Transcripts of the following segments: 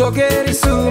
Jogue de su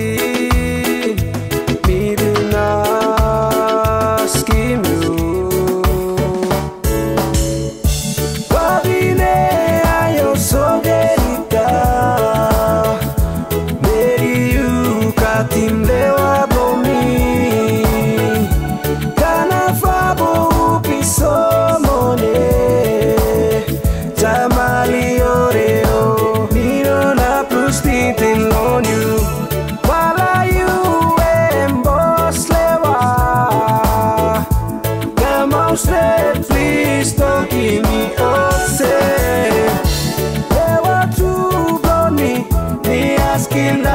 skin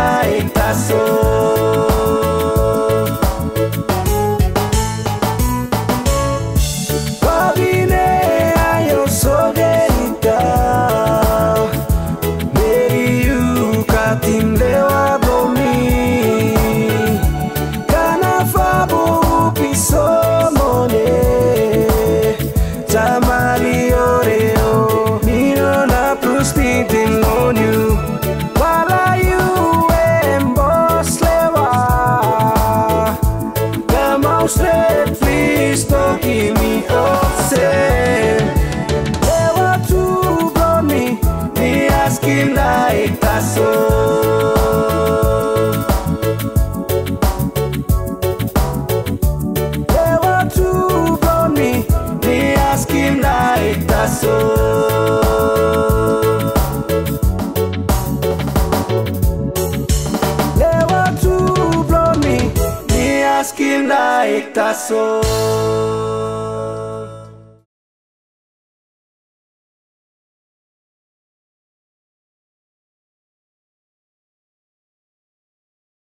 泣い痛そう